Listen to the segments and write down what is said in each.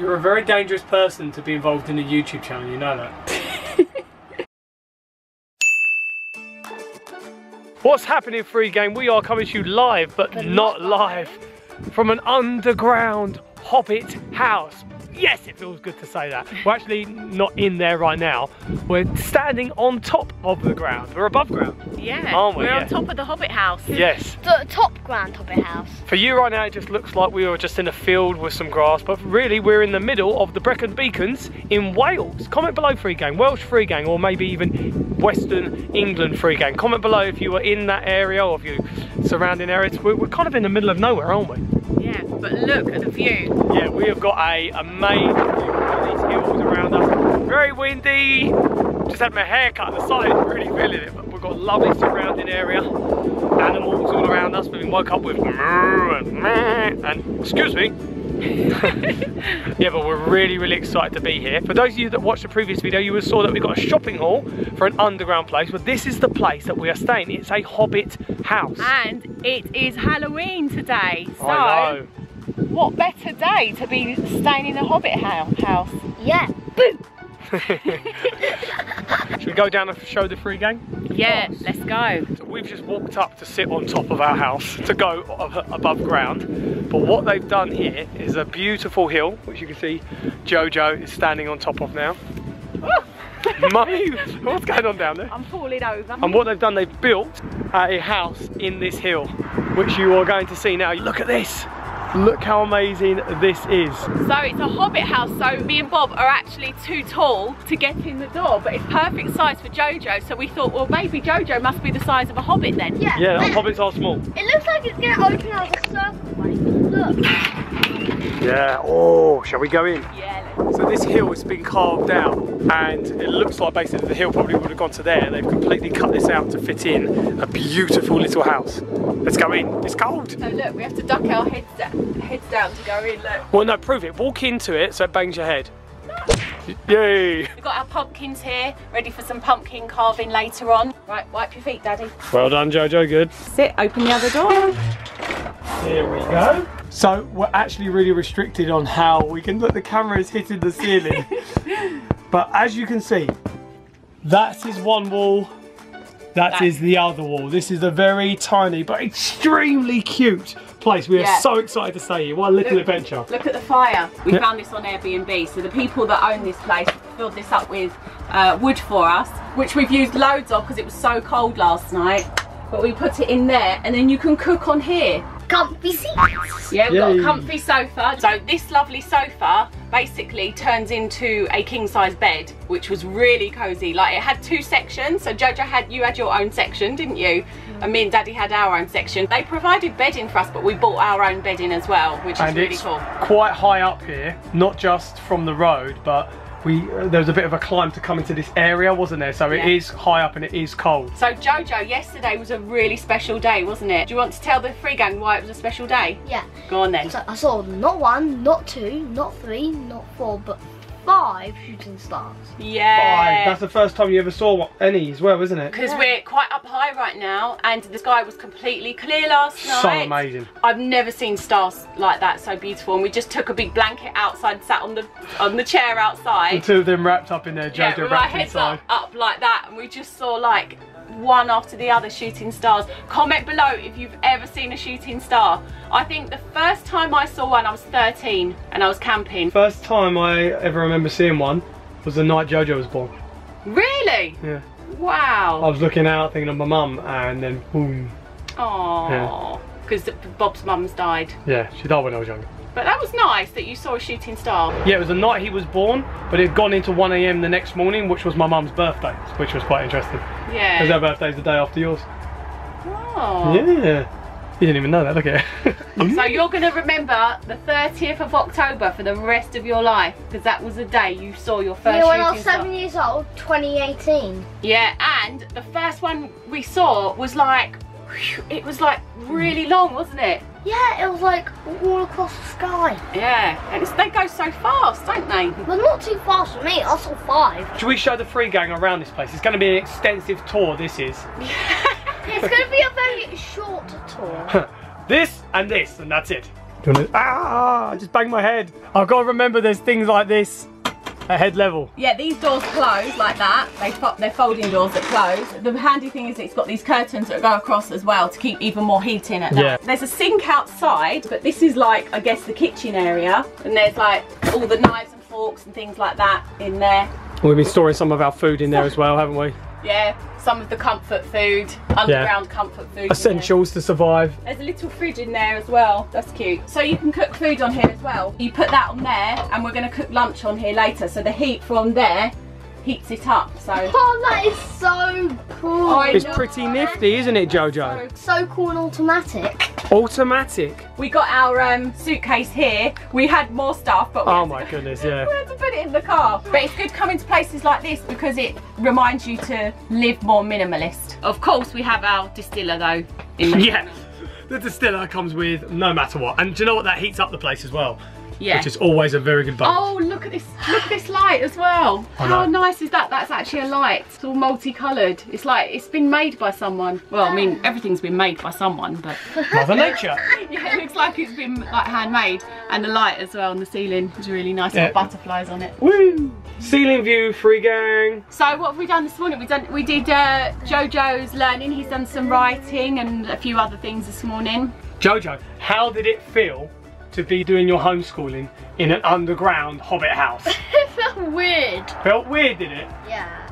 You're a very dangerous person to be involved in a YouTube channel, you know that. What's happening, Free Gang? We are coming to you live, but, But not, not live, from an underground Hobbit house. Yes, it feels good to say that. We're actually not in there right now. We're standing on top of the ground. We're above ground. Yeah, Aren't we? we're Yeah. on top of the Hobbit house. Yes. The top Grand Hobbit house. For you right now, it just looks like we were just in a field with some grass, but really we're in the middle of the Brecon Beacons in Wales. Comment below, Free Gang, Welsh Free Gang, or maybe even Western England Free Gang. Comment below if you were in that area or if you surrounding areas. We're, we're kind of in the middle of nowhere, aren't we? But look at the view. Yeah, we have got a amazing view of these hills around us. Very windy. Just had my hair cut at the side, really feeling it. But we've got a lovely surrounding area. Animals all around us. We've been woke up with and and excuse me. yeah, but we're really, really excited to be here. For those of you that watched the previous video, you saw that we got a shopping hall for an underground place. But this is the place that we are staying. It's a Hobbit house. And it is Halloween today. So, I know. What better day to be staying in a Hobbit hou- house? Yeah. Boo. Should we go down and show the free gang? Yeah, let's go. So we've just walked up to sit on top of our house to go above ground. But what they've done here is a beautiful hill, which you can see Jojo is standing on top of now. Mummy, what's going on down there? I'm falling over. And what they've done, they've built a house in this hill, which you are going to see now. Look at this. Look how amazing this is. So it's a Hobbit house, so me and Bob are actually too tall to get in the door, but it's perfect size for Jojo, so we thought, well maybe Jojo must be the size of a Hobbit then. Yeah. Yeah, the hobbits are small. It looks like it's gonna open out a circle, buddy. Look. Yeah. Oh, shall we go in? Yeah, let's- So this hill has been carved out and it looks like basically the hill probably would have gone to there. They've completely cut this out to fit in a beautiful little house. Let's go in. It's cold. so look, we have to duck our heads, da- heads down to go in, look. Well, no, prove it. Walk into it so it bangs your head. Yay. We've got our pumpkins here, ready for some pumpkin carving later on. Right, wipe your feet, Daddy. Well done, Jojo. Good. Sit, open the other door. Here we go. So we're actually really restricted on how we can look. The camera is hitting the ceiling, but as you can see, that is one wall. That That- is the other wall. This is a very tiny but extremely cute place. We are Yeah. so excited to stay here. What a little Look. adventure. Look at the fire. We Yeah. found this on Airbnb. So the people that own this place filled this up with uh, wood for us, which we've used loads of because it was so cold last night. But we put it in there and then you can cook on here. Comfy seats. Yeah, we've got a comfy sofa. So this lovely sofa basically turns into a king size bed, which was really cozy. Like it had two sections. So Jojo had, you had your own section, didn't you? Mm. And me and Daddy had our own section. They provided bedding for us, but we bought our own bedding as well, which is and really it's cool. quite high up here, not just from the road, but we uh, there was a bit of a climb to come into this area, wasn't there? So it Yeah. is high up and it is cold. So Jojo, yesterday was a really special day, wasn't it? Do you want to tell the free gang why it was a special day? Yeah. Go on then. So I saw not one, not two, not three, not four, but five shooting stars. Yeah. Five. Yeah. That's the first time you ever saw one- any as well, isn't it? Because Yeah. we're quite up high right now, and the sky was completely clear last night. So amazing. I've never seen stars like that, so beautiful. And we just took a big blanket outside, sat on the on the chair The outside. two of them wrapped up in their Yeah, Jojo with our wrapped heads inside. up, up like that, and we just saw like one after the other shooting stars. Comment below if you've ever seen a shooting star. I think the first time I saw one, I was 13 and I was camping. First time I ever remember seeing one was the night Jojo was born. Really? Yeah. Wow. I was looking out thinking of my mum and then boom. Oh. Because Bob's mum's died. Yeah, she died when I was younger. But that was nice that you saw a shooting star. Yeah, it was the night he was born, but it had gone into 1am the next morning, which was my mum's birthday, which was quite interesting. Yeah. Because her birthday's the day after yours. Oh. Yeah. You didn't even know that, look at it. So you're going to remember the 30th of October for the rest of your life because that was the day you saw your first Yeah, when I shooting was star. seven years old, 2018. Yeah, and the first one we saw was like, it was like really long, wasn't it? Yeah, it was like all across the sky. Yeah, and it's, they go so fast, don't they? But not too fast for me. I saw five. Should we show the free gang around this place? It's going to be an extensive tour, this is. It's going to be a very short tour. this and this, and that's it. Do you wanna, ah, I just banged my head. I've got to remember there's things like this at head level. Yeah, these doors close like that. They fo they're folding doors that close. The handy thing is it's got these curtains that go across as well to keep even more heat in at Yeah. There's a sink outside, but this is like, I guess, the kitchen area. And there's like all the knives and forks and things like that in there. We've been storing some of our food in there as well, haven't we? Yeah, some of the comfort food, underground comfort food. Essentials to survive. There's a little fridge in there as well. That's cute. So you can cook food on here as well. You put that on there and we're going to cook lunch on here later. So the heat from there heats it up. So Oh, that is so cool. I It's know. pretty nifty, isn't it, Jojo? So cool and automatic. Automatic. we got our um, suitcase here. We had more stuff, but we, Oh my to, goodness, yeah. we had to put it in the car. But it's good coming to places like this because it reminds you to live more minimalist. Of course, we have our distiller though. In Yeah. The distiller comes with no matter what. And do you know what? That heats up the place as well. Yeah. Which is always a very good bonus. Oh, look at this! Look at this light as well. How nice is that? That's actually a light. It's all multicoloured. It's like it's been made by someone. Well, I mean, everything's been made by someone, but Mother Nature. yeah, it looks like it's been like handmade. And the light as well on the ceiling is really nice. Yeah. Got butterflies on it. Woo! Ceiling view, free gang. So what have we done this morning? We done we did uh, Jojo's learning. He's done some writing and a few other things this morning. Jojo, how did it feel to be doing your homeschooling in an underground hobbit house? It felt weird. Felt weird, did it? Yeah.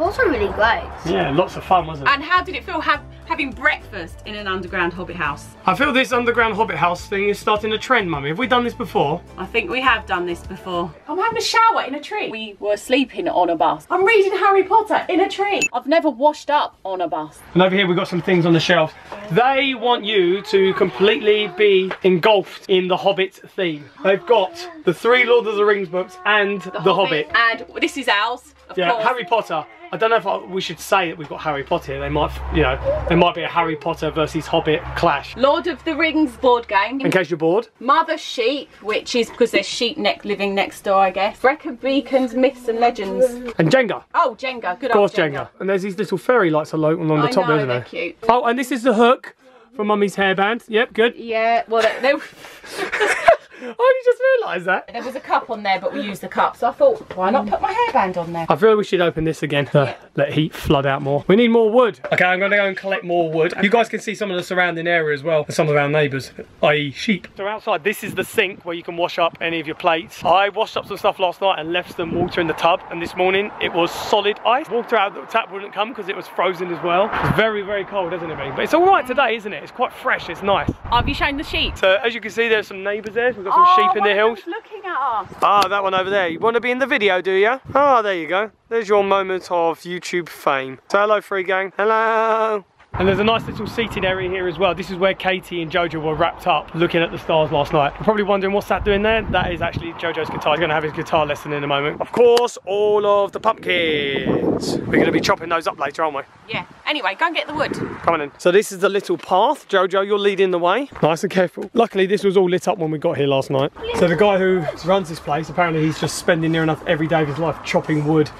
But also really great. Yeah, lots of fun, wasn't it? And how did it feel have, having breakfast in an underground hobbit house? I feel this underground hobbit house thing is starting a trend, Mummy. Have we done this before? I think we have done this before. I'm having a shower in a tree. We were sleeping on a bus. I'm reading Harry Potter in a tree. I've never washed up on a bus. And over here we've got some things on the shelf. They want you to completely be engulfed in the Hobbit theme. They've got the three Lord of the Rings books and The, Hobbit. And this is ours, of Yeah, course. Harry Potter. I don't know if I, we should say that we've got Harry Potter. They might, you know, there might be a Harry Potter versus Hobbit clash. Lord of the Rings board game. In case you're bored. Mother Sheep, which is because there's sheep neck living next door, I guess. Brecon Beacons, Myths and Legends. And Jenga. Oh, Jenga. Good Of course, old Jenga. And there's these little fairy lights along, along the I top know, there, they're isn't there? cute. Oh, and this is the hook for Mummy's hairband. Yep, good. Yeah, well, they, they, Oh, I only just realised that. there was a cup on there, but we used the cup, so I thought, why not put my hairband on there? I feel we should open this again to let heat flood out more. We need more wood. Okay, I'm going to go and collect more wood. You guys can see some of the surrounding area as well, some of our neighbours, i.e. sheep. So outside, this is the sink where you can wash up any of your plates. I washed up some stuff last night and left some water in the tub, and this morning it was solid ice. Water out the tap wouldn't come because it was frozen as well. It's very, very cold, hasn't it, been? But it's all right today, isn't it? It's quite fresh, it's nice. Have you shown the sheep? So as you can see, there's some neighbours there. We've got some sheep in the hills. looking at us. Ah, that one over there. You want to be in the video, do you? Ah, there you go. There's your moment of YouTube fame. So hello, free gang. Hello. And there's a nice little seating area here as well. This is where Katie and Jojo were wrapped up looking at the stars last night. You're probably wondering what's that doing there? That is actually Jojo's guitar. He's going to have his guitar lesson in a moment. Of course, all of the pumpkins. We're going to be chopping those up later, aren't we? Yeah. Anyway, go and get the wood. Coming in. So this is the little path. Jojo, you're leading the way. Nice and careful. Luckily, this was all lit up when we got here last night. So the guy who runs this place, apparently he's just spending near enough every day of his life chopping wood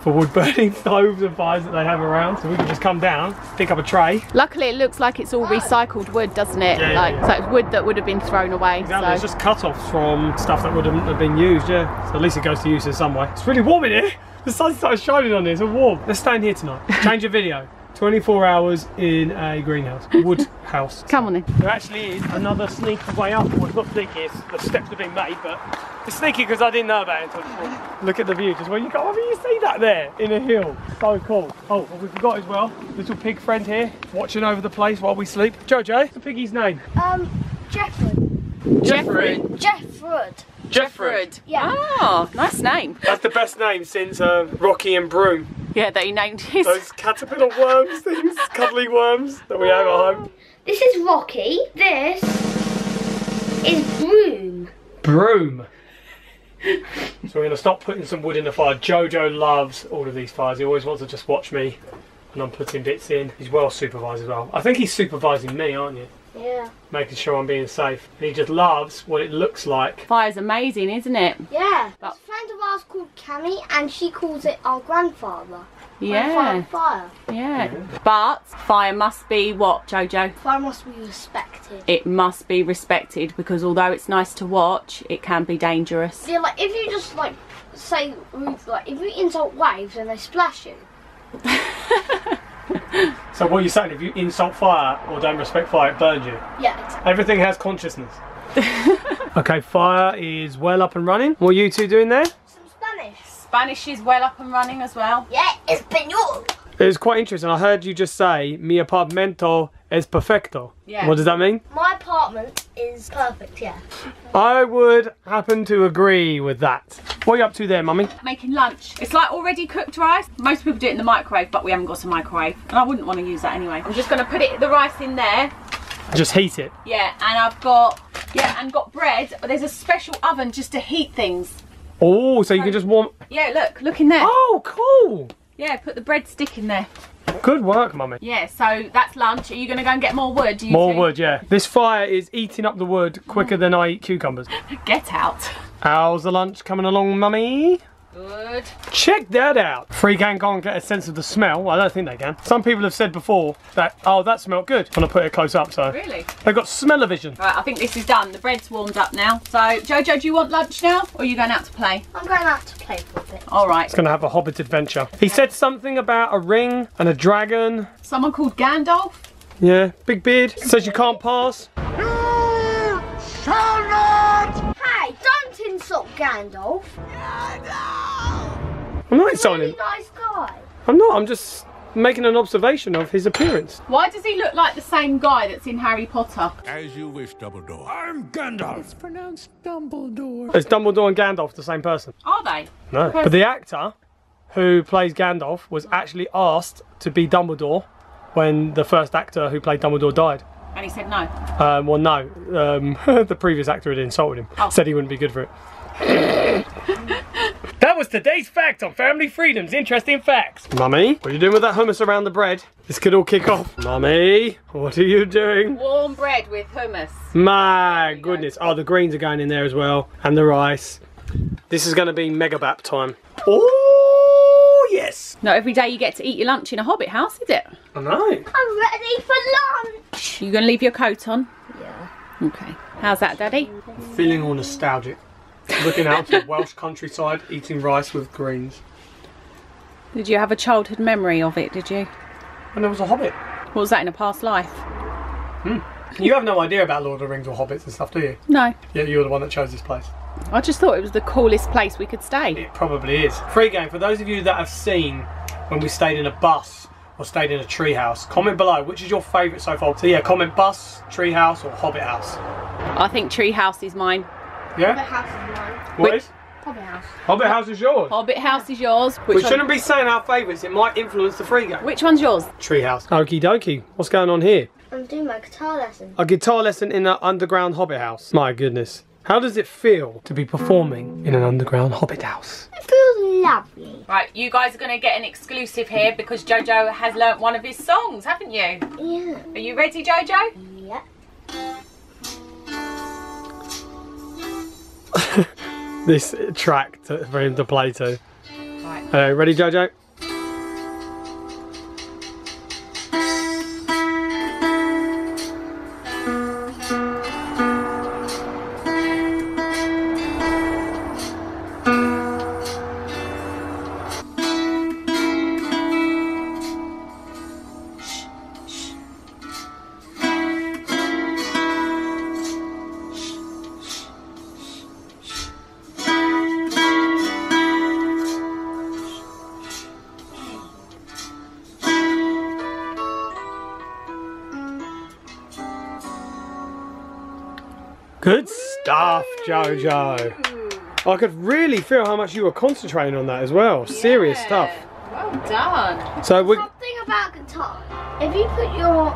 for wood burning stoves and fires that they have around. So we can just come down, pick up a tray. Luckily, it looks like it's all recycled wood, doesn't it? Yeah, yeah, like, yeah. so it's wood that would have been thrown away. Exactly, it's just cut-offs from stuff that wouldn't have been used, yeah. So at least it goes to use in some way. It's really warm in here. The sun started shining on it, it's all warm. Let's stay in here tonight. Change your video. 24 hours in a greenhouse, wood house. Come on then. There actually is another sneaky way up. Well, it's not sneaky, it's, the steps have been made, but it's sneaky because I didn't know about it until before. Look at the view, just when you go over, you see that there in a hill. So cool. Oh, well, we forgot as well, little pig friend here, watching over the place while we sleep. Jojo, what's the piggy's name? Um, Jeffrey. Jeffrey. Jeffrey. Jeffred. Yeah. Oh, nice name. That's the best name since uh, Rocky and Broom. Yeah, that he named his. Those caterpillar worms things, cuddly worms that we have at home. This is Rocky. This is Broom. Broom. So we're going to stop putting some wood in the fire. Jojo loves all of these fires. He always wants to just watch me and I'm putting bits in. He's well supervised as well. I think he's supervising me, aren't you? Yeah. Making sure I'm being safe. And he just loves what it looks like. Fire's amazing, isn't it? Yeah. But- a friend of ours called Cammy, and she calls it our grandfather. Yeah, Fire. yeah. But fire must be what, Jojo? Fire must be respected. It must be respected because although it's nice to watch, it can be dangerous. Yeah, like if you just like say like if you insult waves and they splash you. So what you're saying, if you insult fire or don't respect fire, it burns you. Yeah, exactly. Everything has consciousness. okay, fire is well up and running. What are you two doing there? Some Spanish. Spanish is well up and running as well. Yeah, español. It was quite interesting. I heard you just say, mi apartamento es perfecto. Yeah. What does that mean? My apartment is perfect. Yeah. I would happen to agree with that. What are you up to there, mummy? Making lunch. It's like already cooked rice. Most people do it in the microwave, but we haven't got a microwave. And I wouldn't want to use that anyway. I'm just going to put it the rice in there. Just heat it. Yeah, and I've got yeah, and got bread. There's a special oven just to heat things. Oh, so you can just warm. Yeah, look, look in there. Oh, cool. Yeah, put the bread stick in there. Good work, mummy. Yeah, so that's lunch. Are you going to go and get more wood? You More two? wood, yeah. This fire is eating up the wood quicker than I eat cucumbers. Get out. How's the lunch coming along, mummy? Good. Check that out. Free Gang can't get a sense of the smell. I don't think they can. Some people have said before that, oh, that smelled good. When I put it close up, so. Really? They've got smell-o-vision. Right, I think this is done. The bread's warmed up now. So, Jojo, do you want lunch now? Or are you going out to play? I'm going out to play for a bit. All right. It's going to have a hobbit adventure. He said something about a ring and a dragon. Someone called Gandalf. Yeah, big beard. Says you can't pass. Hey, don't insult Gandalf. I'm not insulting Really nice guy. I'm not. I'm just making an observation of his appearance. Why does he look like the same guy that's in Harry Potter? As you wish, Dumbledore. I'm Gandalf. It's pronounced Dumbledore. Is Dumbledore and Gandalf the same person? Are they? No. But the actor who plays Gandalf was actually asked to be Dumbledore when the first actor who played Dumbledore died. And he said no. Um, well, no. Um, the previous actor had insulted him. Oh. Said he wouldn't be good for it. That was today's fact on Family Freedom's Interesting Facts. Mummy, what are you doing with that hummus around the bread? This could all kick off. Mummy, what are you doing? Warm bread with hummus. My goodness. Oh, the greens are going in there as well. And the rice. This is going to be megabap time. Oh, yes. Not every day you get to eat your lunch in a hobbit house, is it? I know. I'm ready for lunch. You gonna leave your coat on? Yeah. Okay. How's that, Daddy? Feeling all nostalgic. Looking out to the Welsh countryside, eating rice with greens. Did you have a childhood memory of it, did you? And there was a hobbit. What was that in a past life? Hmm. You have no idea about Lord of the Rings or hobbits and stuff, do you? No. Yeah, you're the one that chose this place. I just thought it was the coolest place we could stay. It probably is. Free gang, for those of you that have seen when we stayed in a bus or stayed in a tree house, comment below which is your favourite so far. So yeah, comment bus, tree house or hobbit house. I think Tree House is mine. The Yeah? house is mine. What Which- is? Hobby house. Hobbit house is yours. Hobbit House is yours. Which, We one- shouldn't be saying our favourites, it might influence the free gang. Which one's yours? Tree house. Okie dokie. What's going on here? I'm doing my guitar lesson. A guitar lesson in an underground hobbit house. My goodness. How does it feel to be performing in an underground hobbit house? It feels lovely. Right, you guys are going to get an exclusive here because Jojo has learnt one of his songs, haven't you? Yeah. Are you ready, Jojo? Yeah. This track to, for him to play to. Right. Uh, ready, Jojo? Stuff, Jojo. I could really feel how much you were concentrating on that as well. Serious stuff. Well done. So we Something about guitar. If you put your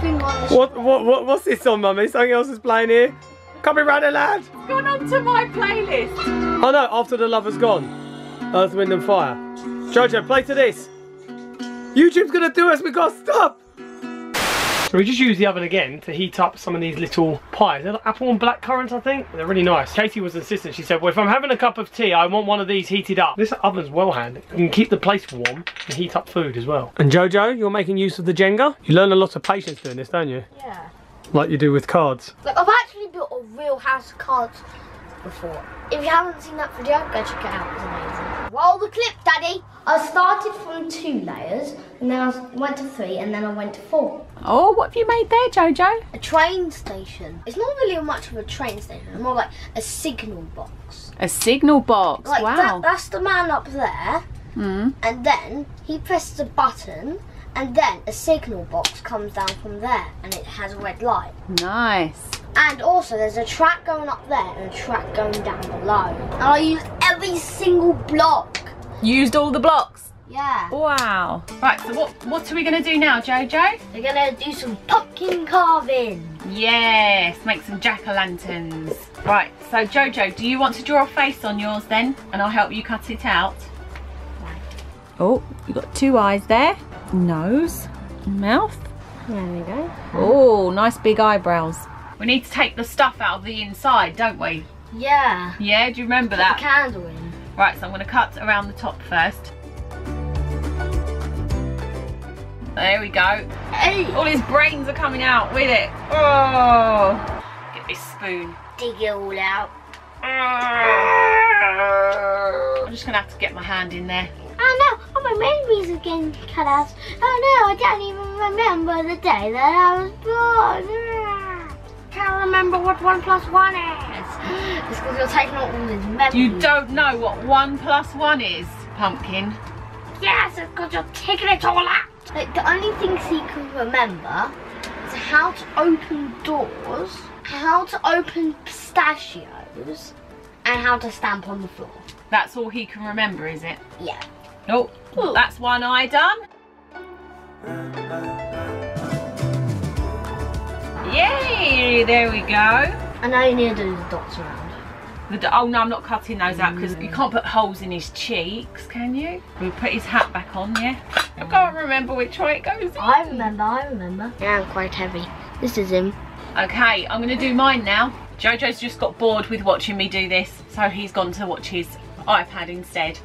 finger on the what what what what's this on, mummy? Something else is playing here. Copyrighted lad. Gone on to my playlist. Oh no, after the love has gone. Earth, wind and fire. Jojo, play to this. YouTube's gonna do us, we gotta stop. So we just use the oven again to heat up some of these little pies. They're like apple and black currant, I think. They're really nice. Katie was insistent. She said, well, if I'm having a cup of tea, I want one of these heated up. This oven's well handy. You can keep the place warm and heat up food as well. And Jojo, you're making use of the Jenga? You learn a lot of patience doing this, don't you? Yeah. Like you do with cards. Like I've actually built a real house of cards before. If you haven't seen that video, go check it out. It's amazing. Roll the clip, Daddy. I started from two layers, and then I went to three, and then I went to four. Oh, what have you made there, Jojo? A train station. It's not really much of a train station. It's more like a signal box. A signal box. Like wow. that, that's the man up there, Mm. and then he presses a button, and then a signal box comes down from there, and it has a red light. Nice. And also, there's a track going up there and a track going down below. And I use every single block. Used all the blocks. Yeah. Wow. Right, so what, what are we going to do now, Jojo? We're gonna do some pumpkin carving. Yes, make some jack-o'-lanterns. Right, so Jojo, do you want to draw a face on yours then? And I'll help you cut it out. Oh, you've got two eyes there. Nose, mouth. There we go. Oh, nice big eyebrows. We need to take the stuff out of the inside, don't we? Yeah. Yeah, do you remember Put the that? candle in. Right, so I'm going to cut around the top first. There we go. Hey. All his brains are coming out with it. Oh, get this spoon. Dig it all out. Ah. I'm just going to have to get my hand in there. Oh no, oh my memories are getting cut out. Oh no, I don't even remember the day that I was born. Can't remember what one plus one is. It's because you're taking out all these memories. You don't know what one plus one is, Pumpkin. Yes, it's because you're taking it all out. Like, the only things he can remember is how to open doors, how to open pistachios, and how to stamp on the floor. That's all he can remember, is it? Yeah. Oh, Ooh. that's one eye done. Yay, there we go. And now you need to do the dots around. The oh no, I'm not cutting those out because you mm. can't put holes in his cheeks, can you? We'll put his hat back on, yeah? I can't remember which way it goes. in. I remember, I remember. Yeah, I'm quite heavy. This is him. Okay, I'm going to do mine now. Jojo's just got bored with watching me do this, so he's gone to watch his iPad instead.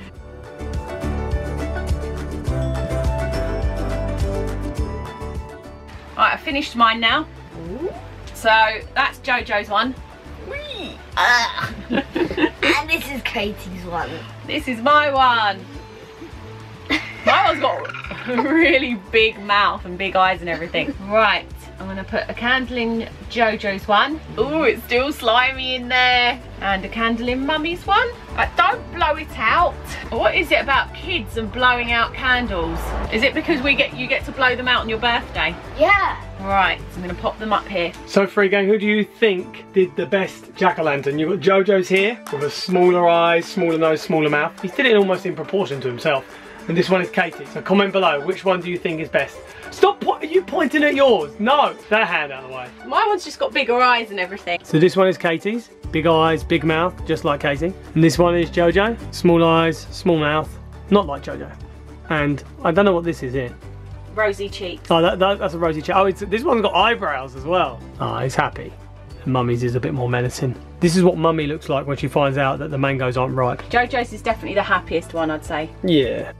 Right, I finished mine now. So that's Jojo's one. Ah. and this is Katie's one. This is my one. My one's got a really big mouth and big eyes and everything. Right, I'm gonna put a candle in Jojo's one. Oh, it's still slimy in there. And a candle in Mummy's one. But don't blow it out. What is it about kids and blowing out candles? Is it because we get you get to blow them out on your birthday? Yeah. Right, I'm gonna pop them up here. So, Free Gang, who do you think did the best jack o' lantern? You've got Jojo's here with a smaller eyes, smaller nose, smaller mouth. He's did it almost in proportion to himself. And this one is Katie. So, comment below which one do you think is best? Stop! Po- are you pointing at yours? No! That hand out of the way. My one's just got bigger eyes and everything. So, this one is Katie's. Big eyes, big mouth, just like Katie. And this one is Jojo. Small eyes, small mouth, not like Jojo. And I don't know what this is here. Rosy cheeks. Oh, that, that, that's a rosy cheek. Oh, it's, this one's got eyebrows as well. Ah, oh, he's happy. And Mummy's is a bit more menacing. This is what Mummy looks like when she finds out that the mangoes aren't ripe. Jojo's is definitely the happiest one, I'd say. Yeah.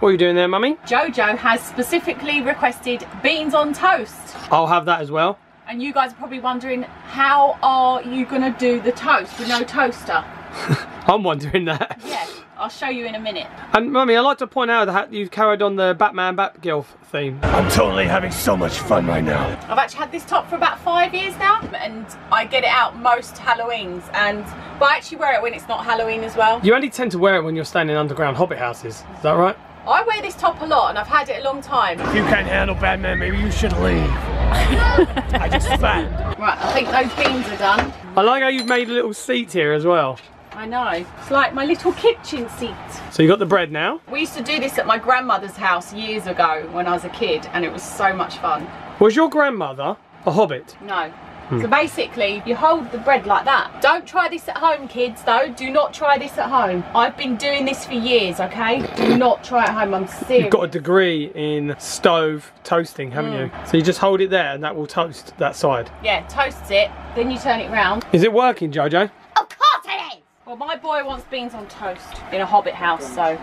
What are you doing there, Mummy? Jojo has specifically requested beans on toast. I'll have that as well. And you guys are probably wondering, how are you going to do the toast with no toaster? I'm wondering that. Yeah, I'll show you in a minute. And Mummy, I'd like to point out that you've carried on the Batman Batgirl theme. I'm totally having so much fun right now. I've actually had this top for about five years now, and I get it out most Halloweens, and but I actually wear it when it's not Halloween as well. You only tend to wear it when you're staying in underground hobbit houses. Is that right? I wear this top a lot, and I've had it a long time. If you can't handle Batman, maybe you should leave. I just found. Right, I think those beans are done. I like how you've made a little seat here as well. I know. It's like my little kitchen seat. So you got the bread now. We used to do this at my grandmother's house years ago when I was a kid, and it was so much fun. Was your grandmother A hobbit. No. So basically, you hold the bread like that. Don't try this at home, kids, though. Do not try this at home. I've been doing this for years, okay? Do not try at home. I'm serious. You've got a degree in stove toasting, haven't you? Mm. So you just hold it there and that will toast that side. Yeah, toasts it, then you turn it round. Is it working, Jojo? Of course it is! Well, my boy wants beans on toast in a hobbit house, so.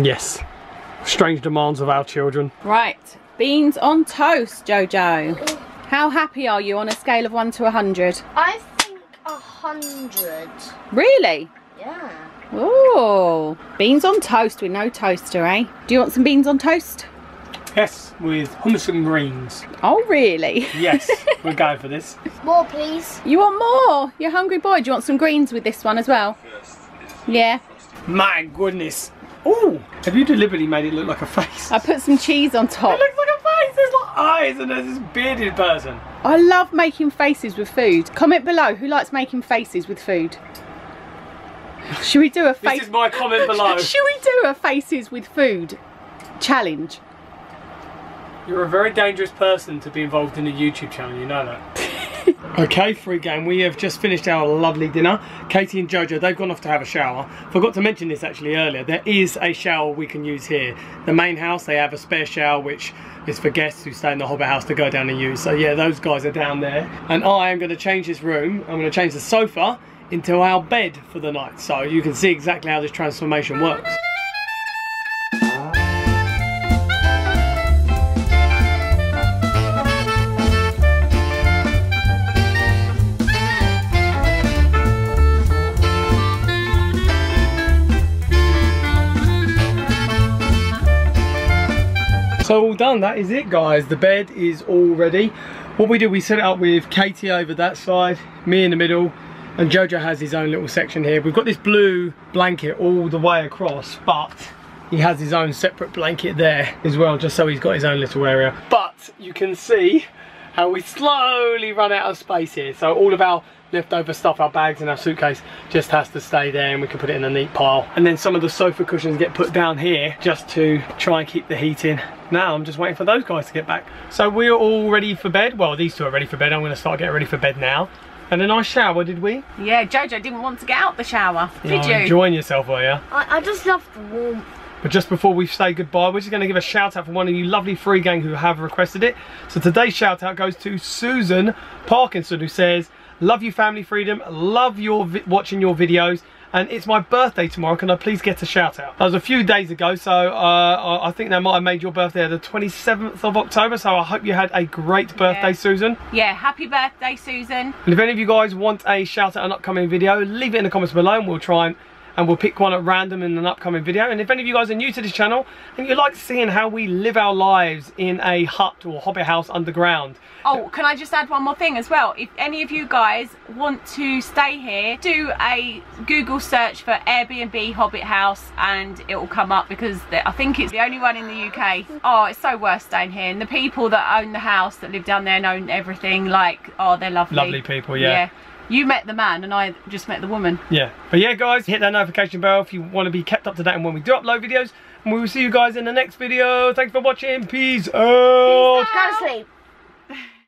Yes. Strange demands of our children. Right, beans on toast, Jojo. How happy are you on a scale of 1 to 100? I think a hundred. Really? Yeah. Ooh, beans on toast with no toaster, eh? Do you want some beans on toast? Yes, with hummus and greens. Oh, really? Yes, we're going for this. More, please. You want more? You're a hungry boy. Do you want some greens with this one as well? Yeah. My goodness. Oh, have you deliberately made it look like a face? I put some cheese on top. It looks like a face. There's like eyes and there's this bearded person. I love making faces with food. Comment below who likes making faces with food. Should we do a face? This is my comment below. Should we do a faces with food challenge? You're a very dangerous person to be involved in a YouTube channel, you know that. Okay, free gang. We have just finished our lovely dinner. Katie and Jojo, they've gone off to have a shower. Forgot to mention this actually earlier. There is a shower we can use here. The main house, they have a spare shower which is for guests who stay in the Hobbit house to go down and use. So yeah, those guys are down there. And I am going to change this room. I'm going to change the sofa into our bed for the night. So you can see exactly how this transformation works. So all done, that is it guys. The bed is all ready. What we do, we set it up with Katie over that side, me in the middle, and Jojo has his own little section here. We've got this blue blanket all the way across, but he has his own separate blanket there as well, just so he's got his own little area. But you can see how we slowly run out of space here. So all of our leftover stuff, our bags and our suitcase just has to stay there and we can put it in a neat pile. And then some of the sofa cushions get put down here just to try and keep the heat in. Now I'm just waiting for those guys to get back. So we're all ready for bed. Well, these two are ready for bed. I'm gonna start getting ready for bed now. And a nice shower, did we? Yeah, Jojo didn't want to get out the shower, did Oh, you? Enjoying yourself, were you? I, I just love the warmth. But just before we say goodbye, we're just going to give a shout out for one of you lovely free gang who have requested it. So today's shout out goes to Susan Parkinson who says, Love you family freedom, love your watching your videos and it's my birthday tomorrow, can I please get a shout out? That was a few days ago, so uh, I think they might have made your birthday the 27th of October, so I hope you had a great birthday, Yeah. Susan. Yeah, happy birthday, Susan. And if any of you guys want a shout out an upcoming video, leave it in the comments below and we'll try and and we'll pick one at random in an upcoming video. And if any of you guys are new to this channel and you like seeing how we live our lives in a hut or hobbit house underground, Oh, can I just add one more thing as well? If any of you guys want to stay here, do a Google search for Airbnb Hobbit House and it will come up because I think it's the only one in the UK. Oh, it's so worth staying here. And the people that own the house, that live down there and own everything, like, oh, they're lovely. Lovely people, yeah. Yeah. You met the man and I just met the woman. yeah. But yeah guys, hit that notification bell if you want to be kept up to date on when we do upload videos. And we will see you guys in the next video. Thanks for watching. Peace out. Go to sleep.